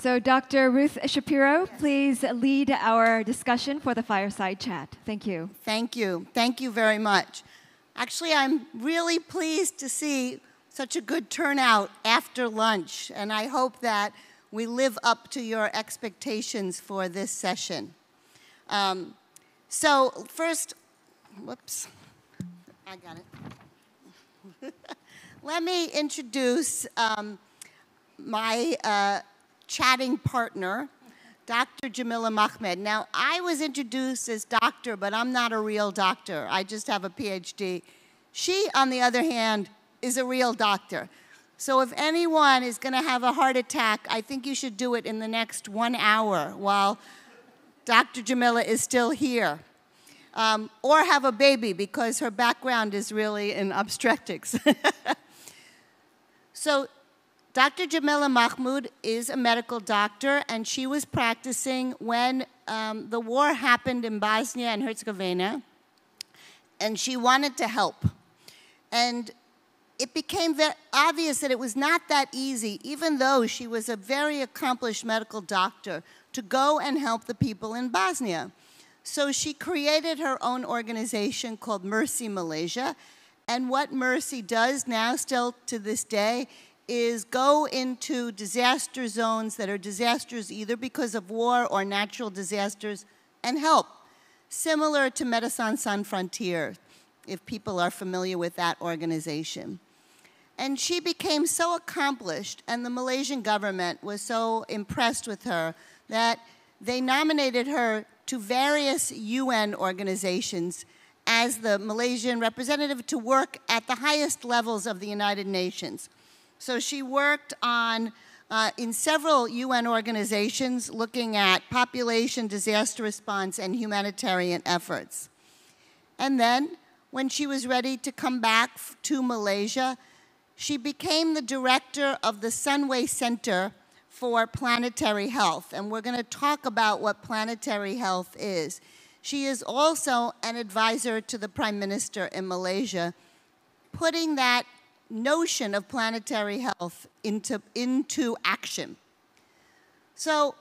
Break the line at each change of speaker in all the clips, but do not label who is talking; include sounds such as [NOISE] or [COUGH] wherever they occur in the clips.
So, Dr. Ruth Shapiro, please lead our discussion for the fireside chat. Thank you.
Thank you. Thank you very much. Actually, I'm really pleased to see such a good turnout after lunch, and I hope that we live up to your expectations for this session. Um, so, first, whoops, I got it. [LAUGHS] Let me introduce um, my uh, chatting partner, Dr. Jemilah Mahmood. Now, I was introduced as doctor, but I'm not a real doctor. I just have a PhD. She, on the other hand, is a real doctor. So if anyone is going to have a heart attack, I think you should do it in the next one hour while Dr. Jemilah is still here. Um, or have a baby because her background is really in obstetrics. [LAUGHS] so Dr. Jemilah Mahmood is a medical doctor, and she was practicing when um, the war happened in Bosnia and Herzegovina, and she wanted to help. And it became very obvious that it was not that easy, even though she was a very accomplished medical doctor, to go and help the people in Bosnia. So she created her own organization called Mercy Malaysia. And what Mercy does now, still to this day, is go into disaster zones that are disasters either because of war or natural disasters and help. Similar to Medicine Sans Frontier, if people are familiar with that organization. And she became so accomplished, and the Malaysian government was so impressed with her that they nominated her to various UN organizations as the Malaysian representative to work at the highest levels of the United Nations. So she worked on uh, in several UN organizations looking at population disaster response and humanitarian efforts. And then, when she was ready to come back to Malaysia, she became the director of the Sunway Center for Planetary Health. And we're going to talk about what planetary health is. She is also an advisor to the Prime Minister in Malaysia, putting that notion of planetary health into, into action. So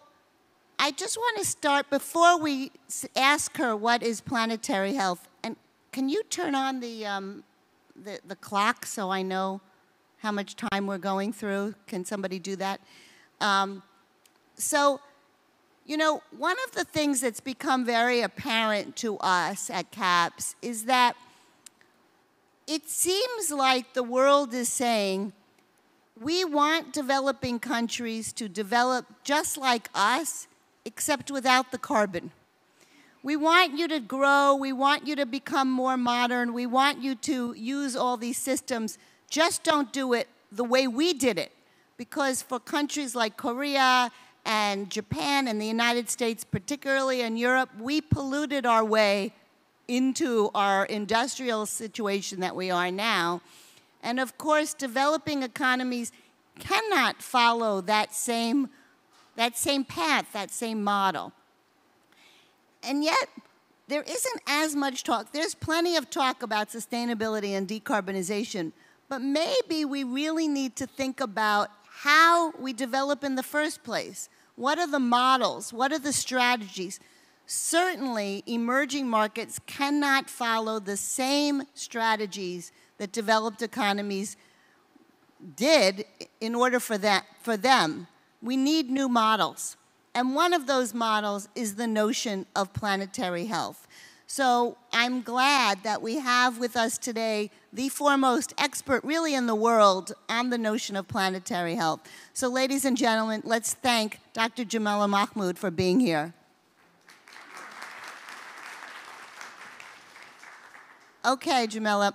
I just want to start before we ask her what is planetary health. And can you turn on the, um, the, the clock so I know how much time we're going through? Can somebody do that? Um, so, you know, one of the things that's become very apparent to us at CAPS is that it seems like the world is saying, we want developing countries to develop just like us, except without the carbon. We want you to grow, we want you to become more modern, we want you to use all these systems, just don't do it the way we did it. Because for countries like Korea and Japan and the United States, particularly in Europe, we polluted our way into our industrial situation that we are now. And of course, developing economies cannot follow that same, that same path, that same model. And yet, there isn't as much talk. There's plenty of talk about sustainability and decarbonization, but maybe we really need to think about how we develop in the first place. What are the models? What are the strategies? Certainly, emerging markets cannot follow the same strategies that developed economies did in order for, that, for them. We need new models. And one of those models is the notion of planetary health. So I'm glad that we have with us today the foremost expert really in the world on the notion of planetary health. So ladies and gentlemen, let's thank Dr. Jemilah Mahmood for being here. Okay, Jemilah.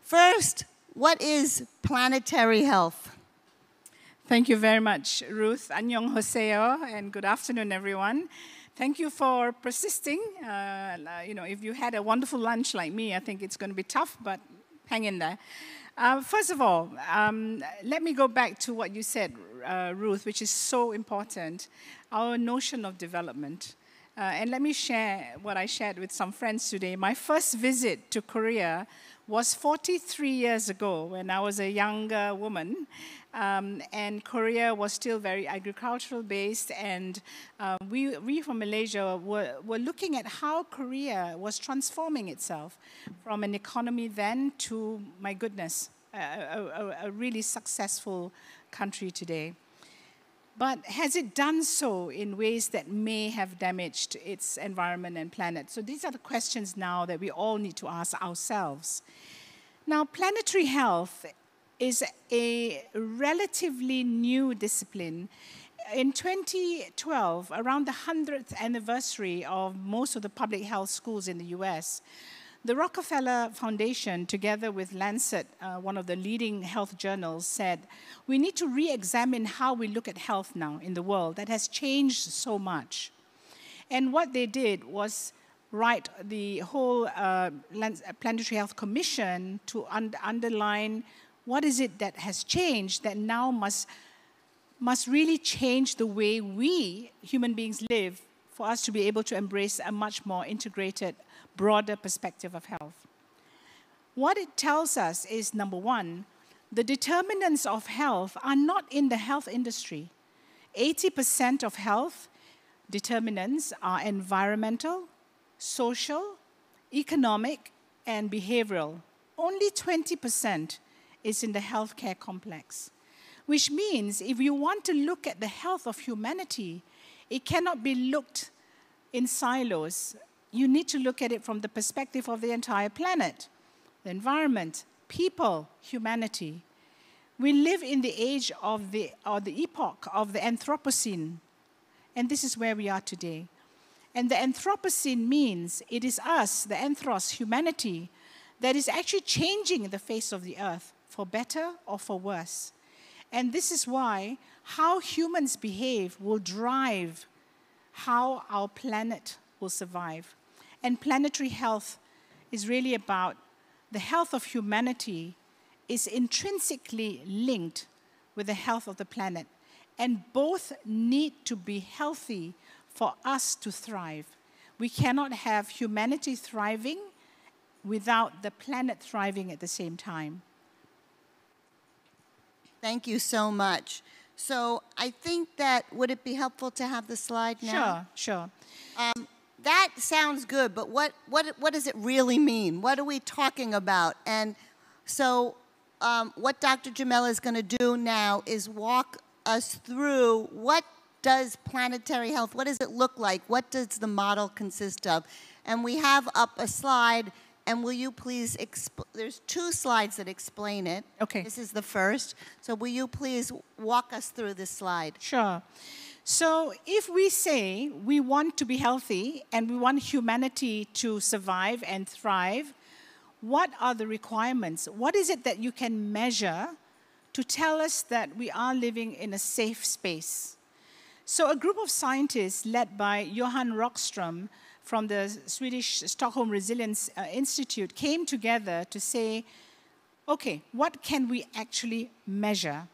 First, what is planetary health?
Thank you very much, Ruth. Annyeong Haseyo, and good afternoon, everyone. Thank you for persisting. Uh, you know, if you had a wonderful lunch like me, I think it's going to be tough, but hang in there. Uh, first of all, um, let me go back to what you said, uh, Ruth, which is so important our notion of development. Uh, and let me share what I shared with some friends today. My first visit to Korea was 43 years ago when I was a younger woman. Um, and Korea was still very agricultural based, and uh, we, we from Malaysia were, were looking at how Korea was transforming itself from an economy then to, my goodness, a, a, a really successful country today. But has it done so in ways that may have damaged its environment and planet? So these are the questions now that we all need to ask ourselves. Now, planetary health is a relatively new discipline. In 2012, around the 100th anniversary of most of the public health schools in the US, the Rockefeller Foundation, together with Lancet, uh, one of the leading health journals, said we need to re examine how we look at health now in the world that has changed so much. And what they did was write the whole uh, Planetary Health Commission to un underline what is it that has changed that now must, must really change the way we human beings live for us to be able to embrace a much more integrated, broader perspective of health. What it tells us is number one, the determinants of health are not in the health industry. 80% of health determinants are environmental, social, economic, and behavioral. Only 20% is in the healthcare complex, which means if you want to look at the health of humanity, it cannot be looked in silos. You need to look at it from the perspective of the entire planet, the environment, people, humanity. We live in the age of the, or the epoch of the Anthropocene, and this is where we are today. And the Anthropocene means it is us, the anthros, humanity, that is actually changing the face of the earth for better or for worse. And this is why how humans behave will drive how our planet will survive. And planetary health is really about the health of humanity is intrinsically linked with the health of the planet. And both need to be healthy for us to thrive. We cannot have humanity thriving without the planet thriving at the same time.
Thank you so much. So I think that would it be helpful to have the slide
now? Sure, sure.
Um, that sounds good, but what, what, what does it really mean? What are we talking about? And so um, what Dr. Jemilah is going to do now is walk us through what does planetary health, what does it look like? What does the model consist of? And we have up a slide and will you please, exp- there's two slides that explain it.
Okay.
This is the first. So will you please walk us through this slide?
Sure. So if we say we want to be healthy and we want humanity to survive and thrive, what are the requirements? What is it that you can measure to tell us that we are living in a safe space? So a group of scientists led by Johan Rockström from the Swedish Stockholm Resilience uh, Institute came together to say, okay, what can we actually measure?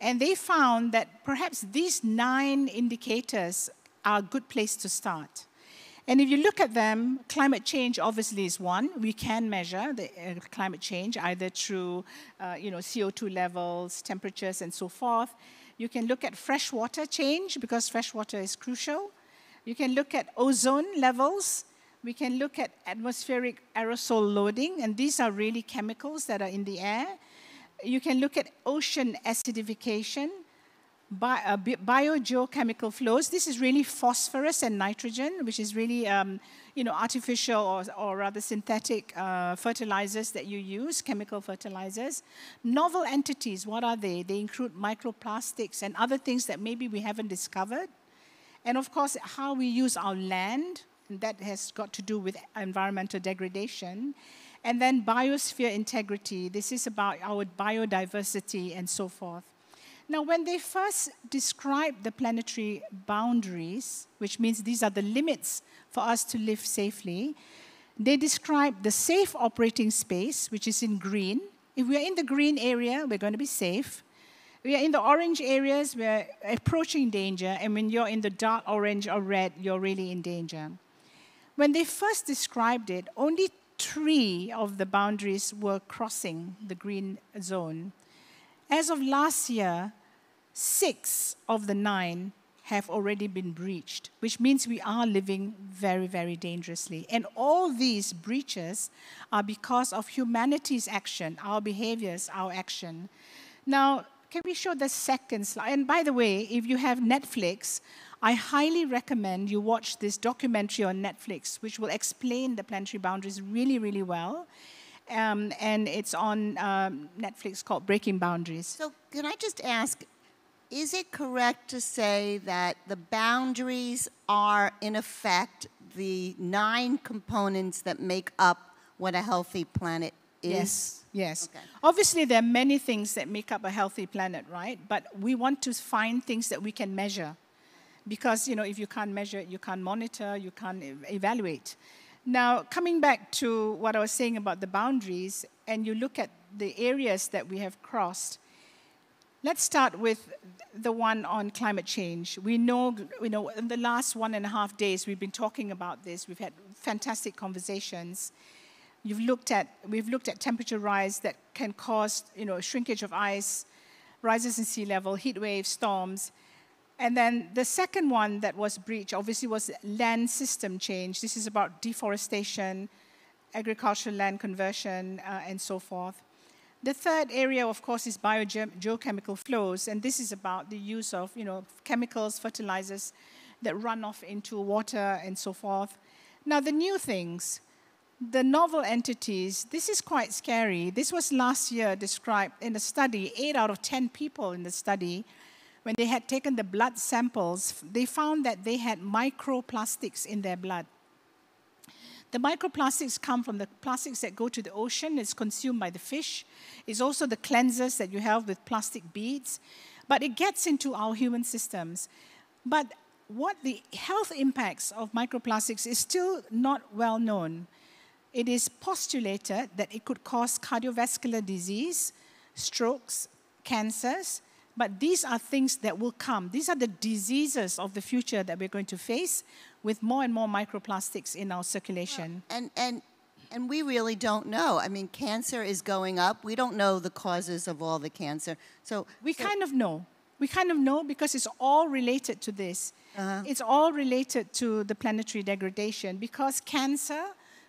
And they found that perhaps these nine indicators are a good place to start. And if you look at them, climate change obviously is one. We can measure the uh, climate change either through uh, you know, CO2 levels, temperatures, and so forth. You can look at freshwater change because freshwater is crucial. You can look at ozone levels. We can look at atmospheric aerosol loading, and these are really chemicals that are in the air. You can look at ocean acidification, bi uh, biogeochemical flows. This is really phosphorus and nitrogen, which is really um, you know, artificial or, or rather synthetic uh, fertilizers that you use, chemical fertilizers. Novel entities, what are they? They include microplastics and other things that maybe we haven't discovered. And of course, how we use our land, that has got to do with environmental degradation. And then biosphere integrity, this is about our biodiversity and so forth. Now, when they first described the planetary boundaries, which means these are the limits for us to live safely, they described the safe operating space, which is in green. If we are in the green area, we're going to be safe. We are in the orange areas, we're approaching danger, and when you're in the dark orange or red, you're really in danger. When they first described it, only three of the boundaries were crossing the green zone. As of last year, six of the nine have already been breached, which means we are living very, very dangerously. And all these breaches are because of humanity's action, our behaviors, our action. Now, can we show the second slide? And by the way, if you have Netflix, I highly recommend you watch this documentary on Netflix, which will explain the planetary boundaries really, really well. Um, and it's on um, Netflix called Breaking Boundaries.
So, can I just ask is it correct to say that the boundaries are, in effect, the nine components that make up what a healthy planet is?
Yes, yes.
Okay.
Obviously, there are many things that make up a healthy planet, right? But we want to find things that we can measure. Because, you know, if you can't measure it, you can't monitor, you can't evaluate. Now, coming back to what I was saying about the boundaries, and you look at the areas that we have crossed, Let's start with the one on climate change. We know, you know, in the last one and a half days, we've been talking about this. We've had fantastic conversations. You've looked at, we've looked at temperature rise that can cause, you know, shrinkage of ice, rises in sea level, heat waves, storms. And then the second one that was breached, obviously, was land system change. This is about deforestation, agricultural land conversion, uh, and so forth. The third area, of course, is biogeochemical flows, and this is about the use of you know, chemicals, fertilizers that run off into water and so forth. Now, the new things, the novel entities, this is quite scary. This was last year described in a study, eight out of 10 people in the study, when they had taken the blood samples, they found that they had microplastics in their blood. The microplastics come from the plastics that go to the ocean, it's consumed by the fish. It's also the cleansers that you have with plastic beads. But it gets into our human systems. But what the health impacts of microplastics is still not well known. It is postulated that it could cause cardiovascular disease, strokes, cancers, but these are things that will come. These are the diseases of the future that we're going to face with more and more microplastics in our circulation.
And, and, and we really don't know. I mean, cancer is going up. We don't know the causes of all the cancer. So
we
so
kind of know. We kind of know because it's all related to this.
Uh-huh.
It's all related to the planetary degradation because cancer,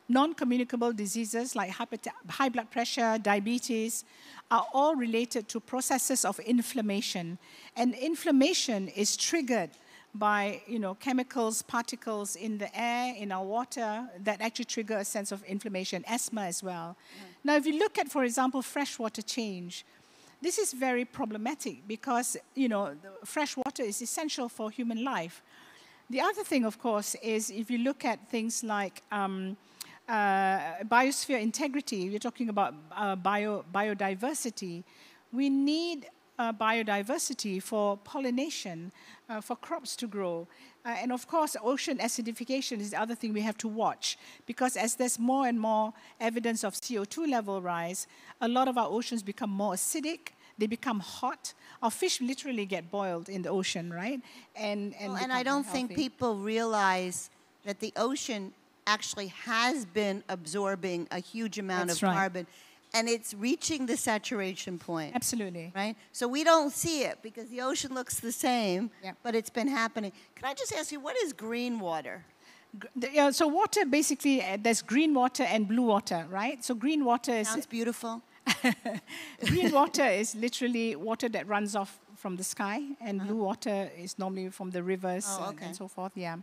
non communicable diseases like high blood pressure, diabetes, are all related to processes of inflammation. And inflammation is triggered by you know, chemicals, particles in the air, in our water, that actually trigger a sense of inflammation, asthma as well. Mm. Now, if you look at, for example, freshwater change, this is very problematic because you know, fresh water is essential for human life. The other thing, of course, is if you look at things like um, uh, biosphere integrity, we're talking about uh, bio, biodiversity, we need uh, biodiversity for pollination, uh, for crops to grow. Uh, and of course, ocean acidification is the other thing we have to watch because as there's more and more evidence of CO2 level rise, a lot of our oceans become more acidic, they become hot. Our fish literally get boiled in the ocean, right?
And, and, well, and I don't think people realize that the ocean actually has been absorbing a huge amount
That's
of
right.
carbon and it's reaching the saturation point.
Absolutely.
Right? So we don't see it because the ocean looks the same,
yeah.
but it's been happening. Can I just ask you, what is green water?
Yeah, so water basically, uh, there's green water and blue water, right? So green water is.
Sounds beautiful. [LAUGHS]
green water is literally water that runs off from the sky, and uh-huh. blue water is normally from the rivers
oh,
okay. and, and, so forth. Yeah,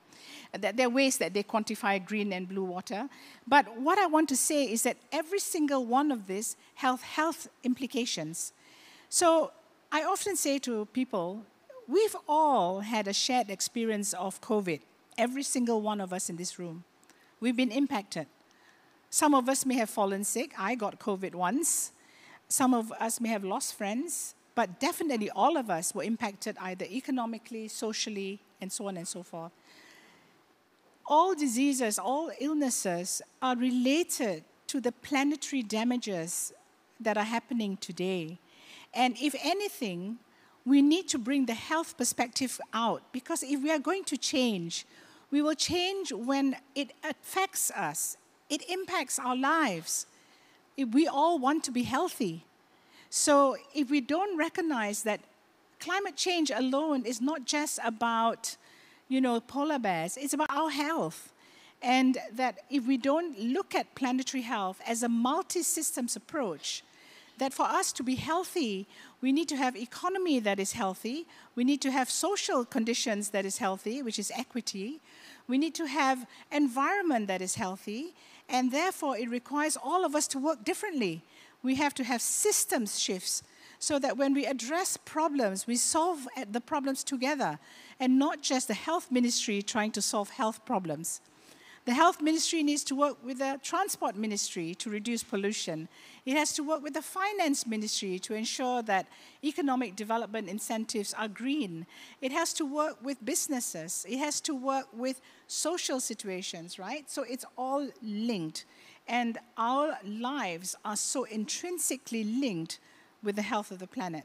there are ways that they quantify green and blue water. But what I want to say is that every single one of these have health implications. So I often say to people, we've all had a shared experience of COVID. Every single one of us in this room, we've been impacted. Some of us may have fallen sick. I got COVID once. Some of us may have lost friends. But definitely all of us were impacted either economically, socially, and so on and so forth. All diseases, all illnesses are related to the planetary damages that are happening today. And if anything, we need to bring the health perspective out because if we are going to change, we will change when it affects us it impacts our lives. We all want to be healthy. So if we don't recognize that climate change alone is not just about, you know, polar bears, it's about our health. And that if we don't look at planetary health as a multi-systems approach, that for us to be healthy, we need to have economy that is healthy, we need to have social conditions that is healthy, which is equity, we need to have environment that is healthy, and therefore it requires all of us to work differently. We have to have systems shifts so that when we address problems, we solve the problems together and not just the health ministry trying to solve health problems. The health ministry needs to work with the transport ministry to reduce pollution. It has to work with the finance ministry to ensure that economic development incentives are green. It has to work with businesses. It has to work with social situations, right? So it's all linked. And our lives are so intrinsically linked with the health of the planet.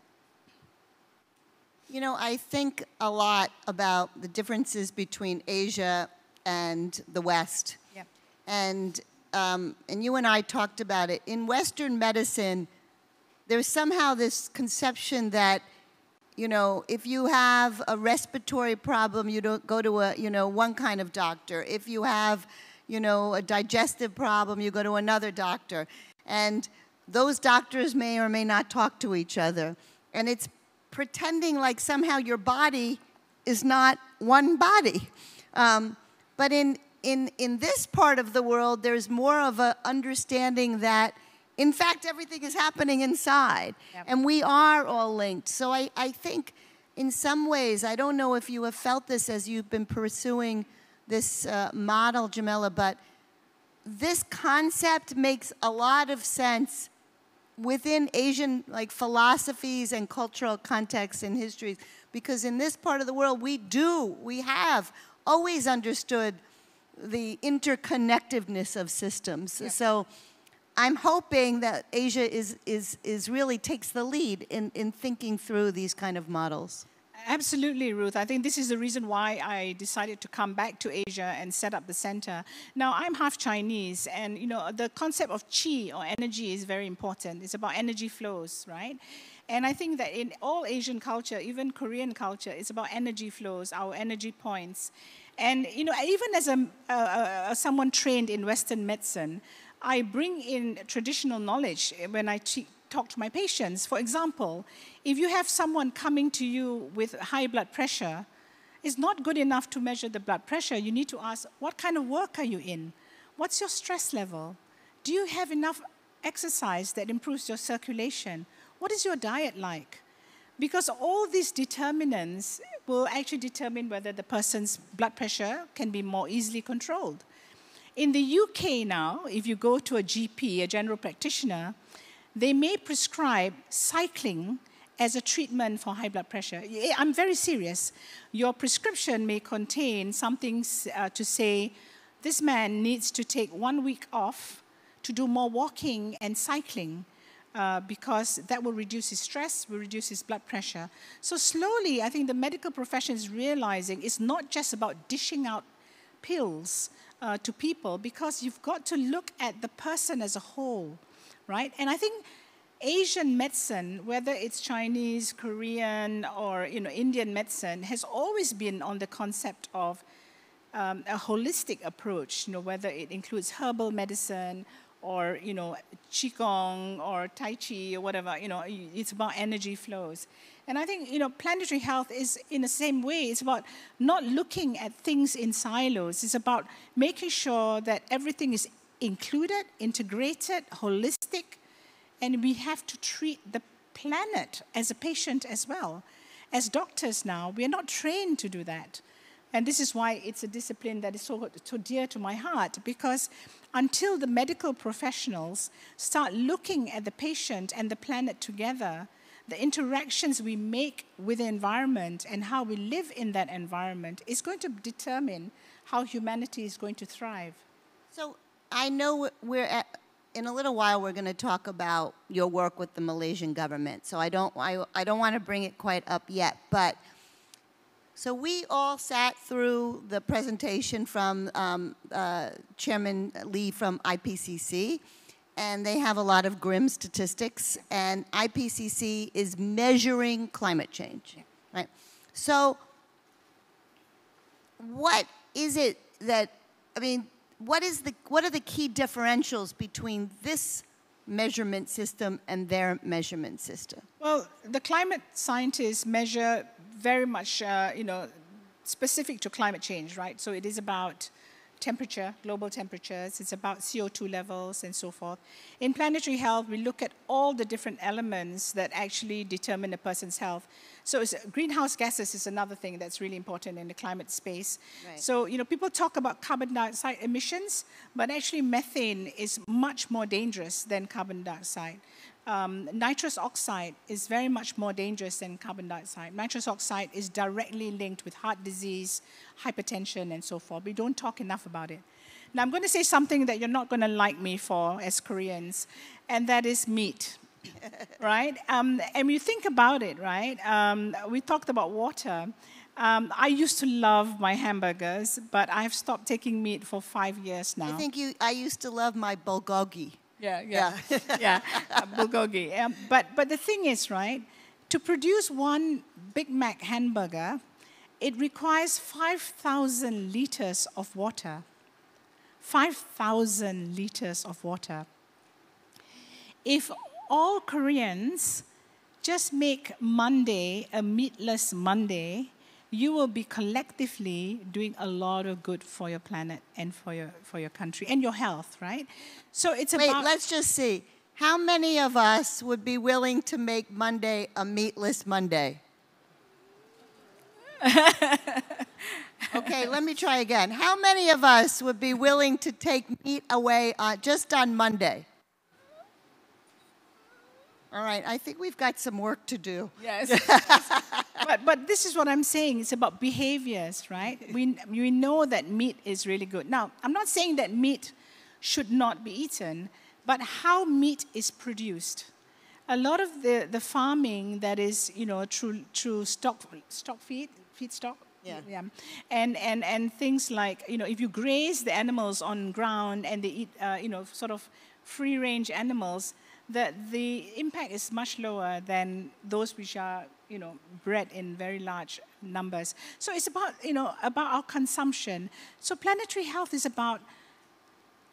You know, I think a lot about the differences between Asia and the West.
Yeah.
And, um, and you and I talked about it. In Western medicine, there's somehow this conception that, you know, if you have a respiratory problem, you don't go to a, you know, one kind of doctor. If you have, you know, a digestive problem, you go to another doctor. And those doctors may or may not talk to each other. And it's pretending like somehow your body is not one body. Um, but in, in, in this part of the world, there's more of an understanding that, in fact, everything is happening inside.
Yep.
And we are all linked. So I, I think, in some ways, I don't know if you have felt this as you've been pursuing this uh, model, Jemilah, but this concept makes a lot of sense within Asian like philosophies and cultural contexts and histories because in this part of the world we do we have always understood the interconnectedness of systems.
Yep.
So I'm hoping that Asia is, is, is really takes the lead in, in thinking through these kind of models.
Absolutely, Ruth. I think this is the reason why I decided to come back to Asia and set up the center. Now, I'm half Chinese, and you know the concept of qi or energy is very important. It's about energy flows, right? And I think that in all Asian culture, even Korean culture, it's about energy flows, our energy points. And you know, even as a, uh, uh, someone trained in Western medicine, I bring in traditional knowledge when I talk to my patients. For example, if you have someone coming to you with high blood pressure, it's not good enough to measure the blood pressure. You need to ask, what kind of work are you in? What's your stress level? Do you have enough exercise that improves your circulation? What is your diet like? Because all these determinants will actually determine whether the person's blood pressure can be more easily controlled. In the UK now, if you go to a GP, a general practitioner, they may prescribe cycling as a treatment for high blood pressure. I'm very serious. Your prescription may contain something uh, to say this man needs to take one week off to do more walking and cycling. Uh, because that will reduce his stress, will reduce his blood pressure. So slowly, I think the medical profession is realizing it's not just about dishing out pills uh, to people, because you've got to look at the person as a whole right? And I think Asian medicine, whether it's Chinese, Korean, or you know, Indian medicine, has always been on the concept of um, a holistic approach, you know, whether it includes herbal medicine or you know, qigong or tai chi or whatever, you know, it's about energy flows. And I think you know, planetary health is in the same way. It's about not looking at things in silos. It's about making sure that everything is included, integrated, holistic, and we have to treat the planet as a patient as well. As doctors now, we are not trained to do that. And this is why it's a discipline that is so, so dear to my heart, because until the medical professionals start looking at the patient and the planet together, the interactions we make with the environment and how we live in that environment is going to determine how humanity is going to thrive.
So I know we're at, in a little while we're going to talk about your work with the Malaysian government. So I don't I, I don't want to bring it quite up yet, but So we all sat through the presentation from um, uh, Chairman Lee from IPCC, and they have a lot of grim statistics. And IPCC is measuring climate change, right? So, what is it that I mean? What is the what are the key differentials between this measurement system and their measurement system?
Well, the climate scientists measure very much, uh, you know, specific to climate change, right? So it is about temperature, global temperatures, it's about CO2 levels and so forth. In planetary health, we look at all the different elements that actually determine a person's health. So greenhouse gases is another thing that's really important in the climate space. Right. So, you know, people talk about carbon dioxide emissions, but actually methane is much more dangerous than carbon dioxide um, nitrous oxide is very much more dangerous than carbon dioxide. Nitrous oxide is directly linked with heart disease, hypertension, and so forth. We don't talk enough about it. Now, I'm going to say something that you're not going to like me for as Koreans, and that is meat. [LAUGHS] right? Um, and you think about it, right? Um, we talked about water. Um, I used to love my hamburgers, but I've stopped taking meat for five years now.
I think you. I used to love my bulgogi.
Yeah, yeah, [LAUGHS] yeah, uh, bulgogi. Um, but but the thing is, right? To produce one Big Mac hamburger, it requires 5,000 liters of water. 5,000 liters of water. If all Koreans just make Monday a meatless Monday, you will be collectively doing a lot of good for your planet and for your for your country and your health, right?
So it's Wait, about. Wait, let's just see. How many of us would be willing to make Monday a meatless Monday? [LAUGHS] okay, let me try again. How many of us would be willing to take meat away uh, just on Monday? All right, I think we've got some work to do.
Yes. [LAUGHS] but, but this is what I'm saying. It's about behaviors, right? [LAUGHS] We, we know that meat is really good. Now, I'm not saying that meat should not be eaten, but how meat is produced. A lot of the, the farming that is, you know, through, through stock, stock feed, feed stock,
yeah.
yeah. And, and, and things like, you know, if you graze the animals on ground and they eat, uh, you know, sort of free range animals, the, the impact is much lower than those which are, you know, bred in very large numbers. So it's about, you know, about our consumption. So planetary health is about,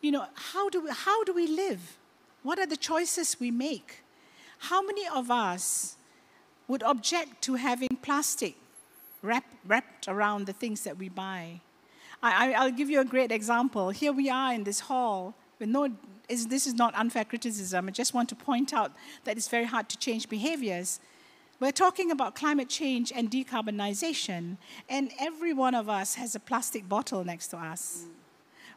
you know, how do we, how do we live? What are the choices we make? How many of us would object to having plastic wrap, wrapped around the things that we buy? I, I, I'll give you a great example. Here we are in this hall with no is, this is not unfair criticism. I just want to point out that it's very hard to change behaviors. We're talking about climate change and decarbonization, and every one of us has a plastic bottle next to us, mm.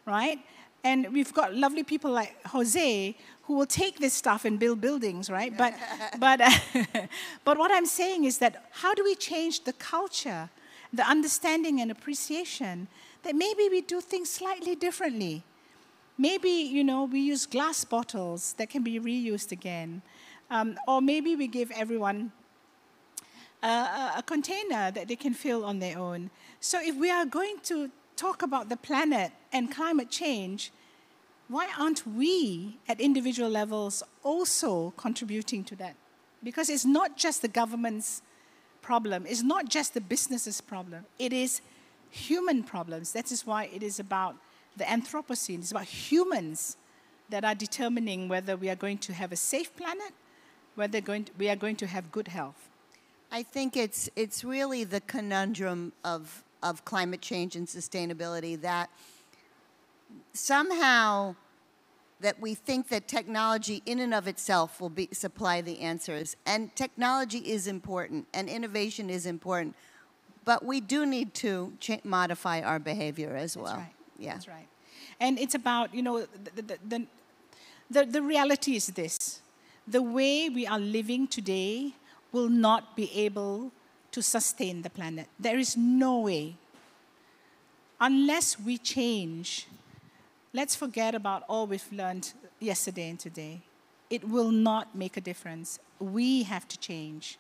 right? And we've got lovely people like Jose who will take this stuff and build buildings, right? But, [LAUGHS] but, uh, [LAUGHS] but what I'm saying is that how do we change the culture, the understanding and appreciation that maybe we do things slightly differently? Maybe, you know, we use glass bottles that can be reused again. Um, or maybe we give everyone a, a container that they can fill on their own. So if we are going to talk about the planet and climate change, why aren't we at individual levels also contributing to that? Because it's not just the government's problem, it's not just the business's problem, it is human problems. That is why it is about the Anthropocene. It's about humans that are determining whether we are going to have a safe planet, whether going to, we are going to have good health.
I think it's, it's really the conundrum of, of climate change and sustainability that somehow that we think that technology in and of itself will be, supply the answers. And technology is important and innovation is important, but we do need to modify our behavior as
well. Right. Yeah. That's right. And it's about, you know, the, the, the, the, the reality is this the way we are living today will not be able to sustain the planet. There is no way. Unless we change, let's forget about all we've learned yesterday and today. It will not make a difference. We have to change.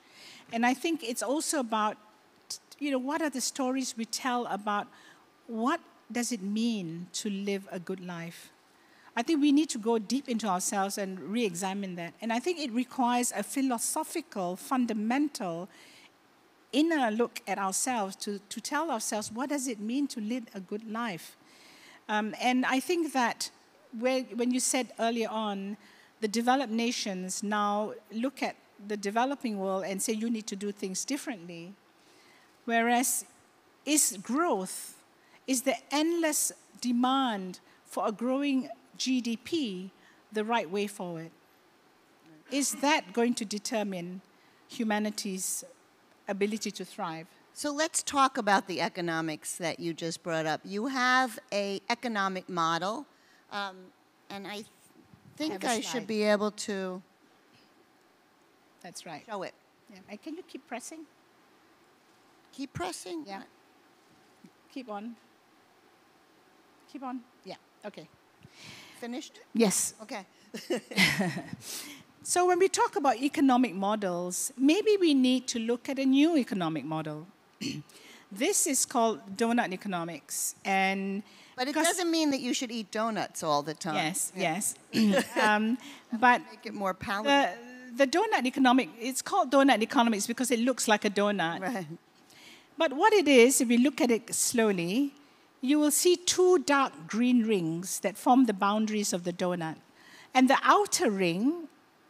And I think it's also about you know, what are the stories we tell about what does it mean to live a good life? I think we need to go deep into ourselves and re examine that. And I think it requires a philosophical, fundamental, inner look at ourselves to, to tell ourselves what does it mean to live a good life. Um, and I think that when, when you said earlier on, the developed nations now look at the developing world and say you need to do things differently. Whereas, is growth, is the endless demand for a growing GDP the right way forward? Is that going to determine humanity's ability to thrive?
So let's talk about the economics that you just brought up. You have a economic model, um, and I th- think I should be able to
That's right.
show it.
Yeah. Can you keep pressing?
Keep pressing.
Yeah. Keep on. Keep on. Yeah. Okay.
Finished.
Yes.
Okay. [LAUGHS]
So when we talk about economic models, maybe we need to look at a new economic model. [CLEARS THROAT] this is called donut economics, and
But it doesn't mean that you should eat donuts all the time.
yes, yes. [LAUGHS] [CLEARS THROAT] um, but
Make it more palatable.
the, the donut economic, it's called donut economics because it looks like a donut.
right.
But what it is, if we look at it slowly, you will see two dark green rings that form the boundaries of the donut. And the outer ring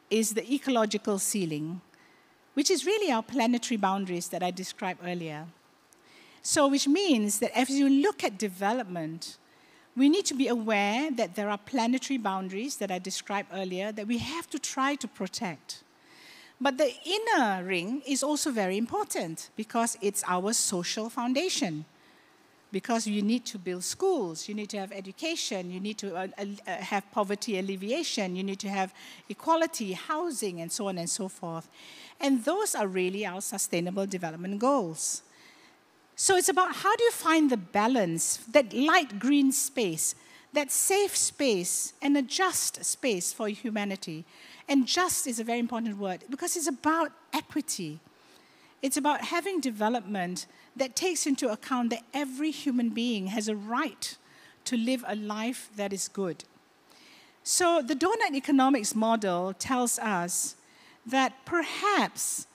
is the ecological ceiling, which is really our planetary boundaries that I described earlier. So, which means that as you look at development, we need to be aware that there are planetary boundaries that I described earlier that we have to try to protect. But the inner ring is also very important because it's our social foundation. Because you need to build schools, you need to have education, you need to uh, uh, uh, have poverty alleviation, you need to have equality, housing, and so on and so forth. And those are really our sustainable development goals. So it's about how do you find the balance, that light green space, that safe space, and a just space for humanity. And just is a very important word because it's about equity. It's about having development that takes into account that every human being has a right to live a life that is good. So the donut economics model tells us that perhaps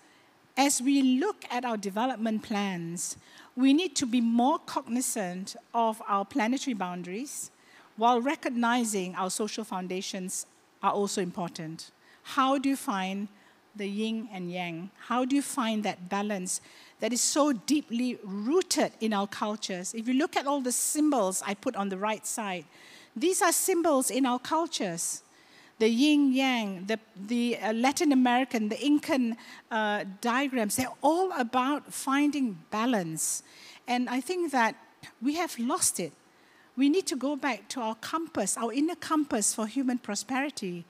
as we look at our development plans, we need to be more cognizant of our planetary boundaries while recognizing our social foundations are also important. How do you find the yin and yang? How do you find that balance that is so deeply rooted in our cultures? If you look at all the symbols I put on the right side, these are symbols in our cultures the yin yang, the, the uh, Latin American, the Incan uh, diagrams, they're all about finding balance. And I think that we have lost it. We need to go back to our compass, our inner compass for human prosperity.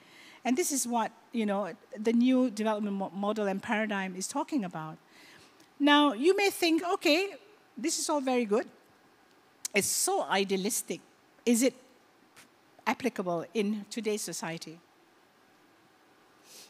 And this is what, you know, the new development model and paradigm is talking about. Now, you may think, okay, this is all very good. It's so idealistic. Is it applicable in today's society?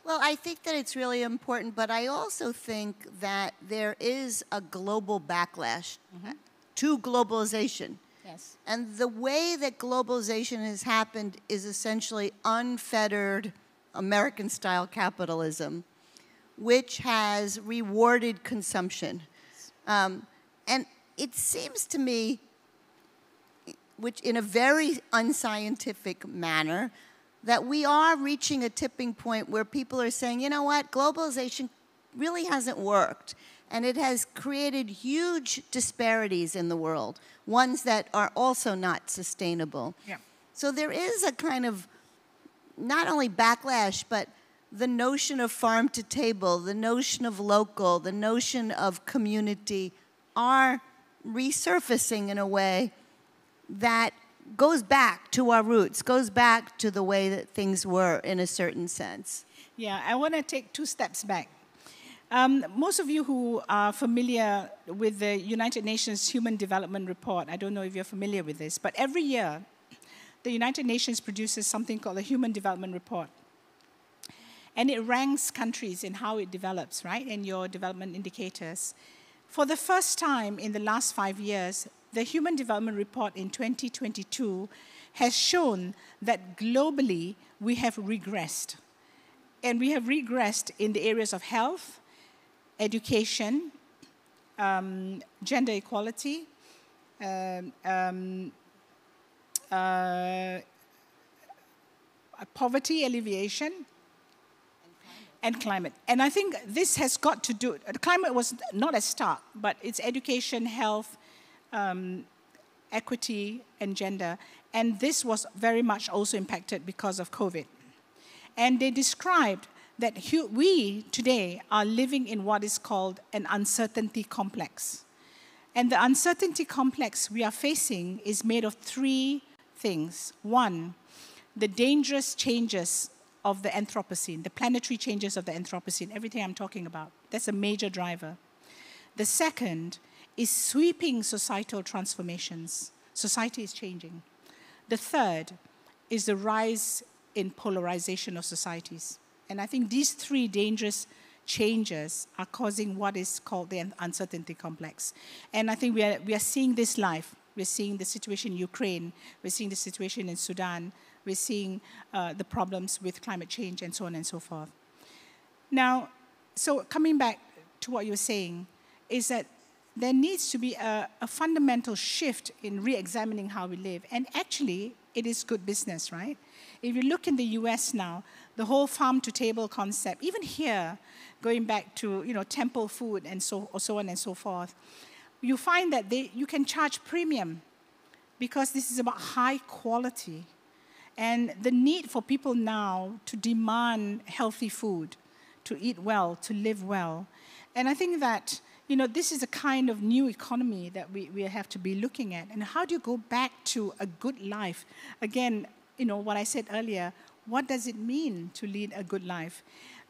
Well, I think that it's really important, but I also think that there is a global backlash mm-hmm. to globalization.
Yes.
And the way that globalization has happened is essentially unfettered American style capitalism, which has rewarded consumption. Um, and it seems to me, which in a very unscientific manner, that we are reaching a tipping point where people are saying, you know what, globalization really hasn't worked. And it has created huge disparities in the world, ones that are also not sustainable.
Yeah.
So there is a kind of not only backlash, but the notion of farm to table, the notion of local, the notion of community are resurfacing in a way that goes back to our roots, goes back to the way that things were in a certain sense.
Yeah, I want to take two steps back. Um, most of you who are familiar with the United Nations Human Development Report, I don't know if you're familiar with this, but every year the United Nations produces something called the Human Development Report. And it ranks countries in how it develops, right, in your development indicators For the first time in the last five years, the Human Development Report in 2022 has shown that globally we have regressed. And we have regressed in the areas of health, education, um, gender equality, um, um, uh, poverty alleviation, and climate. And I think this has got to do, climate was not a start, but it's education, health, um, equity, and gender. And this was very much also impacted because of COVID. And they described that we today are living in what is called an uncertainty complex. And the uncertainty complex we are facing is made of three things. One, the dangerous changes of the Anthropocene, the planetary changes of the Anthropocene, everything I'm talking about. That's a major driver. The second is sweeping societal transformations. Society is changing. The third is the rise in polarization of societies. And I think these three dangerous changes are causing what is called the uncertainty complex. And I think we are, we are seeing this live. We're seeing the situation in Ukraine, we're seeing the situation in Sudan, we're seeing uh, the problems with climate change, and so on and so forth. Now, so coming back to what you're saying, is that there needs to be a, a fundamental shift in re examining how we live. And actually, it is good business, right? If you look in the US now, the whole farm to table concept, even here, going back to you know, temple food and so, so on and so forth, you find that they, you can charge premium because this is about high quality. And the need for people now to demand healthy food, to eat well, to live well. And I think that you know, this is a kind of new economy that we, we have to be looking at. And how do you go back to a good life? Again, you know, what I said earlier, what does it mean to lead a good life?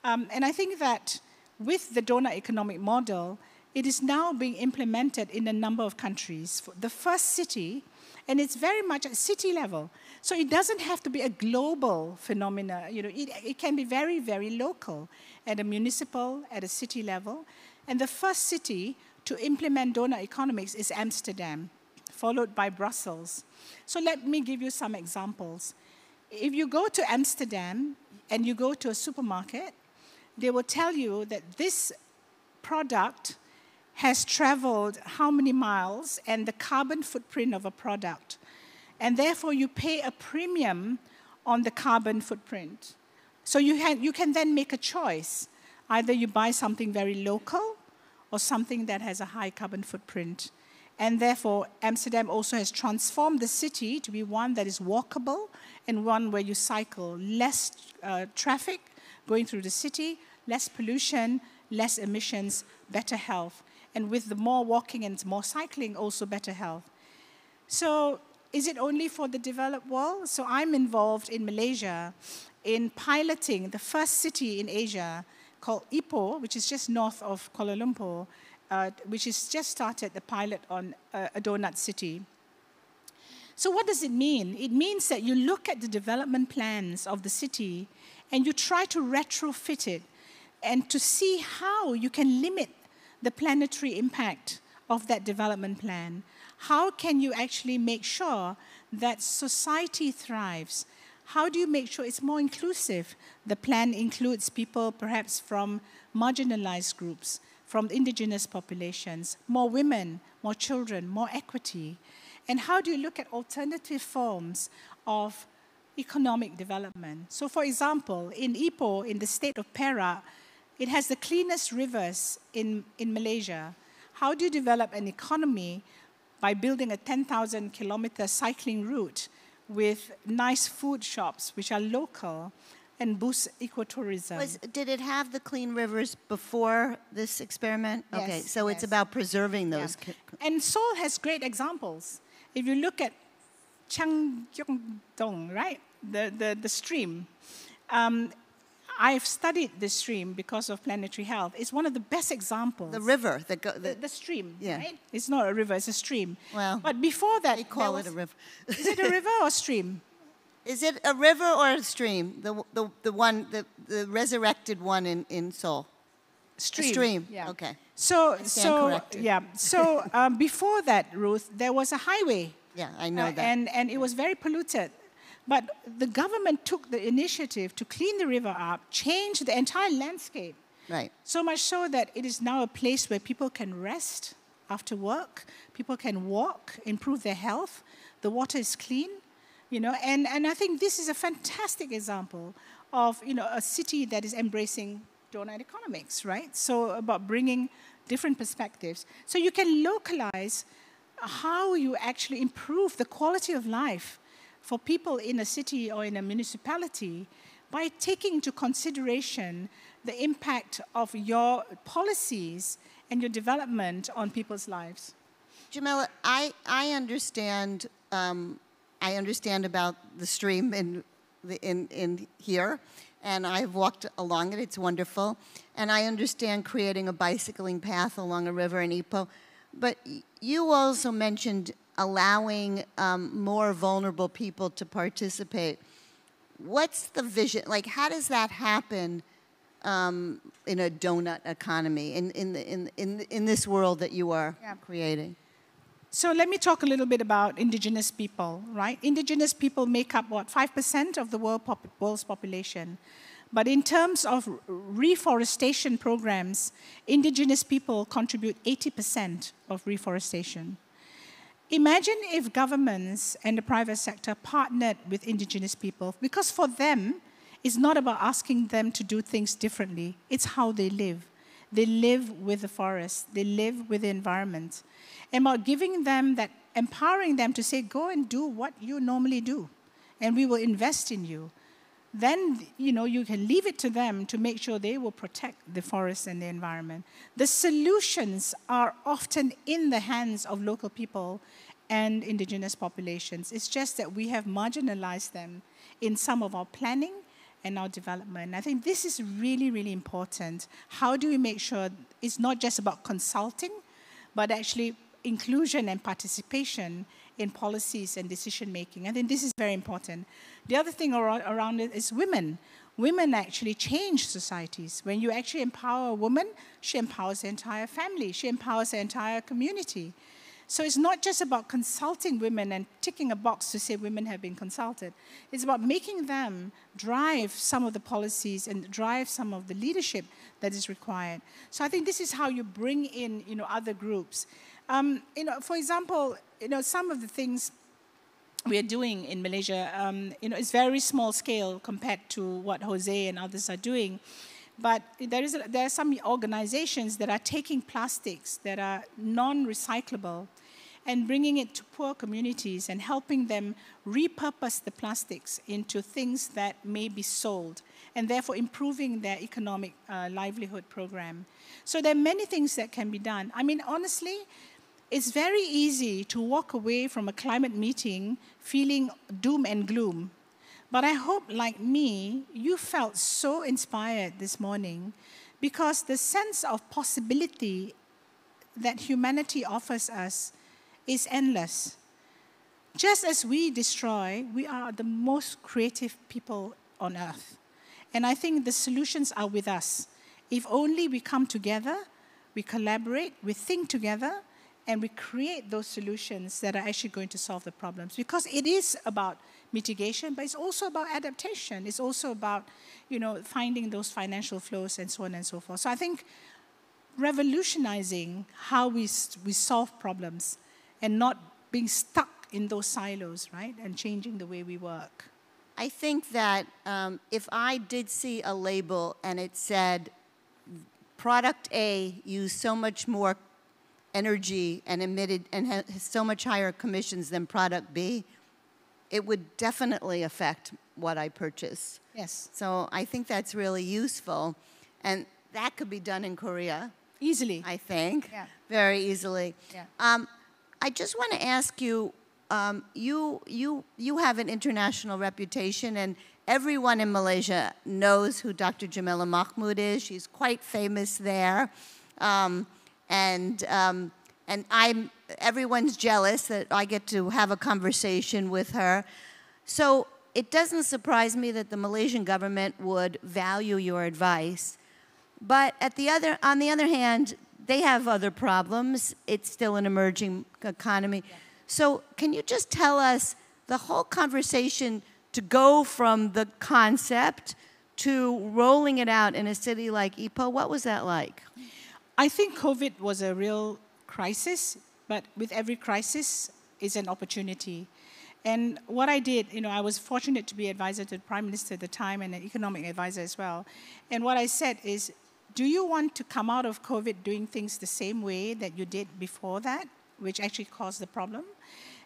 Um, and I think that with the donut economic model, it is now being implemented in a number of countries. The first city, and it's very much at city level. So it doesn't have to be a global phenomena. You know, it, it can be very, very local at a municipal, at a city level. And the first city to implement donut economics is Amsterdam, followed by Brussels. So let me give you some examples. If you go to Amsterdam and you go to a supermarket, they will tell you that this product has traveled how many miles and the carbon footprint of a product. And therefore, you pay a premium on the carbon footprint. So you, you can then make a choice. Either you buy something very local or something that has a high carbon footprint. And therefore, Amsterdam also has transformed the city to be one that is walkable and one where you cycle. Less uh, traffic going through the city, less pollution, less emissions, better health. And with the more walking and more cycling, also better health. So, is it only for the developed world? So, I'm involved in Malaysia in piloting the first city in Asia called Ipoh, which is just north of Kuala Lumpur, uh, which has just started the pilot on uh, a donut city. So, what does it mean? It means that you look at the development plans of the city and you try to retrofit it and to see how you can limit the planetary impact of that development plan. How can you actually make sure that society thrives? How do you make sure it's more inclusive? The plan includes people perhaps from marginalized groups, from indigenous populations, more women, more children, more equity. And how do you look at alternative forms of economic development? So, for example, in Ipoh, in the state of Perak, it has the cleanest rivers in, in Malaysia. How do you develop an economy by building a 10,000 kilometer cycling route with nice food shops, which are local, and boost ecotourism.
Was, did it have the clean rivers before this experiment?
Yes,
okay, so
yes.
it's about preserving those.
Yeah. And Seoul has great examples. If you look at Cheonggyecheon, right, the, the, the stream, um, I've studied this stream because of planetary health. It's one of the best examples.
The river, the, go, the,
the, the, stream,
yeah.
right? It's not a river, it's a stream.
Well,
but before that,
they call
was,
it a river.
is it a river or [LAUGHS] stream?
Is it a river or a stream? The, the, the one, the, the resurrected one in, in Seoul?
Stream.
Stream,
yeah.
okay.
So, so
corrected.
yeah. So [LAUGHS] um, before that, Ruth, there was a highway.
Yeah, I know
Uh,
that.
And, and it was very polluted. But the government took the initiative to clean the river up, change the entire landscape.
right.
So much so that it is now a place where people can rest after work, people can walk, improve their health. The water is clean, you know, and, and I think this is a fantastic example of, you know, a city that is embracing donut economics, right? So about bringing different perspectives. So you can localize how you actually improve the quality of life for people in a city or in a municipality by taking into consideration the impact of your policies and your development on people's lives.
Jemilah, I, I understand um, I understand about the stream in, in, in here, and I've walked along it. It's wonderful. And I understand creating a bicycling path along a river in Ipoh. But you also mentioned allowing um, more vulnerable people to participate. What's the vision? Like, how does that happen um, in a donut economy, in, in, the, in, in, in this world that you are
Yeah.
creating?
So let me talk a little bit about indigenous people, right? Indigenous people make up what, 5% of the world pop- world's population. But in terms of reforestation programs, indigenous people contribute 80% of reforestation. Imagine if governments and the private sector partnered with indigenous people, because for them, it's not about asking them to do things differently, it's how they live. They live with the forest, they live with the environment. And about giving them that, empowering them to say, go and do what you normally do, and we will invest in you. Then, you know, you can leave it to them to make sure they will protect the forest and the environment. The solutions are often in the hands of local people and indigenous populations. It's just that we have marginalized them in some of our planning and our development. I think this is really, really important. How do we make sure it's not just about consulting, but actually inclusion and participation in policies and decision making? I think this is very important. The other thing around, it is women. Women actually change societies. When you actually empower a woman, she empowers the entire family, she empowers the entire community. So it's not just about consulting women and ticking a box to say women have been consulted. It's about making them drive some of the policies and drive some of the leadership that is required. So I think this is how you bring in, you know, other groups. Um, you know, for example, you know, some of the things we are doing in Malaysia, um, you know, it's very small scale compared to what Jose and others are doing. But there, is a, there are some organizations that are taking plastics that are non-recyclable and bringing it to poor communities and helping them repurpose the plastics into things that may be sold and therefore improving their economic uh, livelihood program. So there are many things that can be done. I mean, honestly, it's very easy to walk away from a climate meeting feeling doom and gloom. But I hope, like me, you felt so inspired this morning because the sense of possibility that humanity offers us is endless. Just as we destroy, we are the most creative people on earth. And I think the solutions are with us. If only we come together, we collaborate, we think together, and we create those solutions that are actually going to solve the problems. Because it is about mitigation, but it's also about adaptation. It's also about, you know, finding those financial flows and so on and so forth. So I think revolutionizing how we, we solve problems and not being stuck in those silos, right? And changing the way we work.
I think that um, if I did see a label and it said product A used so much more energy and emitted and has so much higher commissions than product B, it would definitely affect what I purchase.
Yes,
So I think that's really useful. And that could be done in Korea,
easily.
I think,
Yeah.
very easily.
Yeah.
Um, I just want to ask you, um, you, you, you have an international reputation, and everyone in Malaysia knows who Dr. Jemilah Mahmood is. She's quite famous there. Um, and, um, and I'm, everyone's jealous that I get to have a conversation with her. So it doesn't surprise me that the Malaysian government would value your advice. But at the other, on the other hand, they have other problems. It's still an emerging economy. So, can you just tell us the whole conversation to go from the concept to rolling it out in a city like Ipoh? What was that like?
I think COVID was a real crisis, but with every crisis is an opportunity. And what I did, you know, I was fortunate to be advisor to the prime minister at the time and an economic advisor as well. And what I said is, do you want to come out of COVID doing things the same way that you did before that, which actually caused the problem?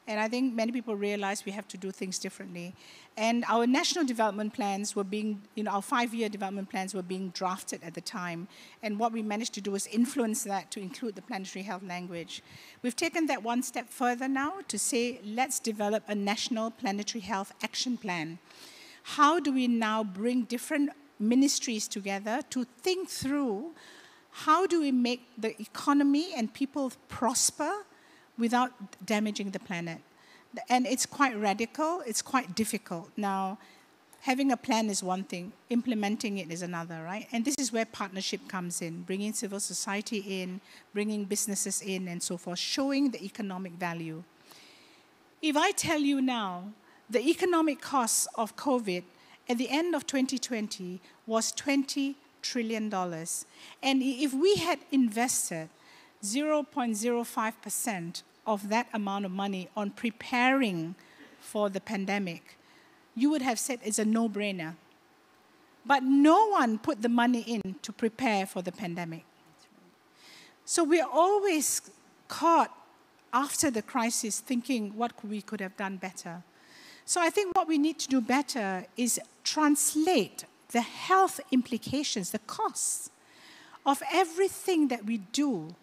And I think many people realize we have to do things differently. And our national development plans were being, you know, our five-year development plans were being drafted at the time. And what we managed to do was influence that to include the planetary health language. We've taken that one step further now to say, let's develop a national planetary health action plan. How do we now bring different ministries together to think through how do we make the economy and people prosper without damaging the planet. And it's quite radical, it's quite difficult. Now, having a plan is one thing, implementing it is another, right? And this is where partnership comes in, bringing civil society in, bringing businesses in, and so forth, showing the economic value. If I tell you now, the economic costs of COVID at the end of 2020 was $20 trillion. And if we had invested 0.05% of that amount of money on preparing for the pandemic, you would have said it's a no brainer. But no one put the money in to prepare for the pandemic. So we're always caught after the crisis thinking what we could have done better. So I think what we need to do better is translate the health implications, the costs of everything that we do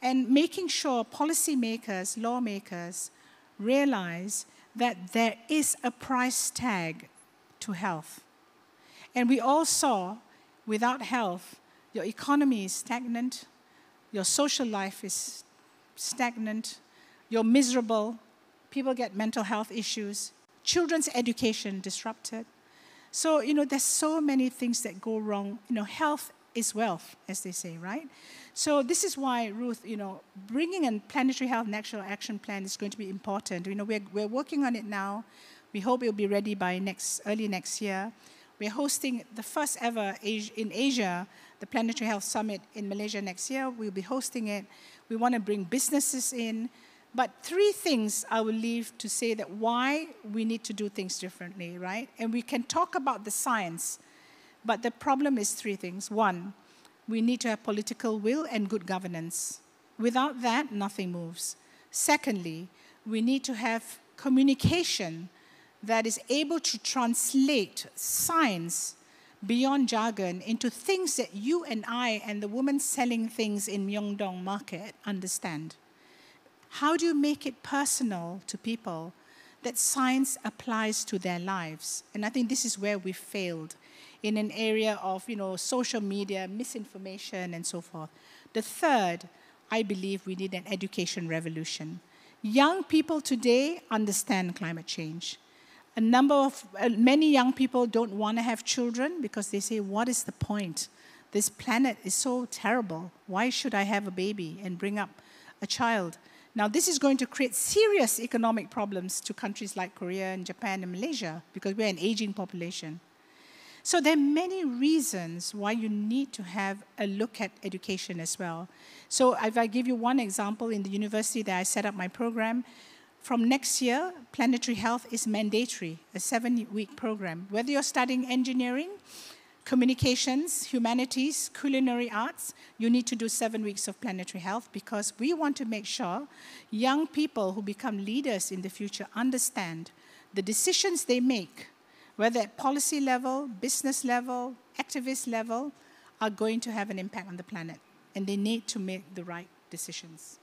and making sure policymakers, lawmakers realize that there is a price tag to health. And we all saw without health, your economy is stagnant, your social life is stagnant, you're miserable, people get mental health issues, children's education disrupted. So, you know, there's so many things that go wrong. You know, health is wealth, as they say, right? So this is why, Ruth, you know, bringing a planetary health national action plan is going to be important. You know, we're, we're working on it now. We hope it'll be ready by next, early next year. We're hosting the first ever in Asia, the Planetary Health Summit in Malaysia next year. We'll be hosting it. We want to bring businesses in. But three things I will leave to say that why we need to do things differently, right? And we can talk about the science, but the problem is three things. One, we need to have political will and good governance. Without that, nothing moves. Secondly, we need to have communication that is able to translate science beyond jargon into things that you and I and the woman selling things in Myeongdong market understand. How do you make it personal to people that science applies to their lives? And I think this is where we failed in an area of you know, social media, misinformation, and so forth. The third, I believe we need an education revolution. Young people today understand climate change. A number of, uh, many young people don't want to have children because they say, what is the point? This planet is so terrible. Why should I have a baby and bring up a child? Now, this is going to create serious economic problems to countries like Korea and Japan and Malaysia because we're an aging population. So there are many reasons why you need to have a look at education as well. So if I give you one example, in the university that I set up my program, from next year, planetary health is mandatory, a seven-week program. Whether you're studying engineering, communications, humanities, culinary arts, you need to do seven weeks of planetary health because we want to make sure young people who become leaders in the future understand the decisions they make whether at policy level, business level, activist level, are going to have an impact on the planet. And they need to make the right decisions.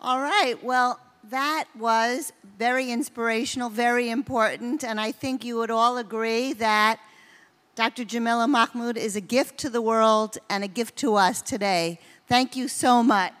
All right. Well, that was very inspirational, very important, and I think you would all agree that Dr. Jemilah Mahmood is a gift to the world and a gift to us today. Thank you so much.